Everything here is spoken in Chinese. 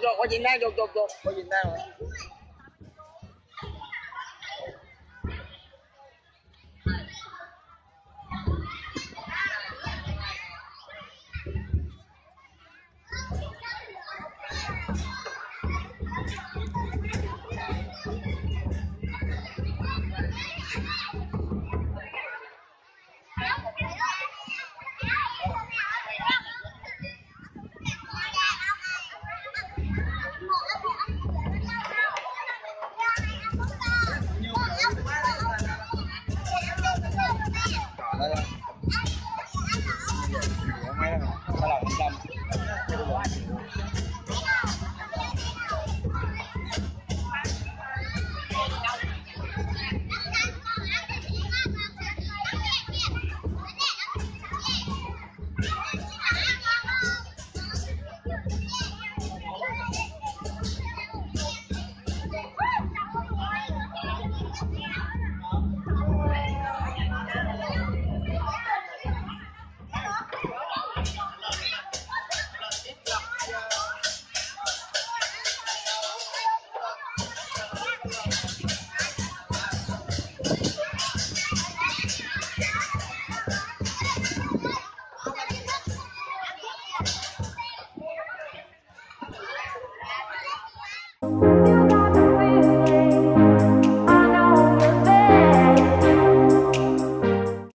Gok, kok jintan?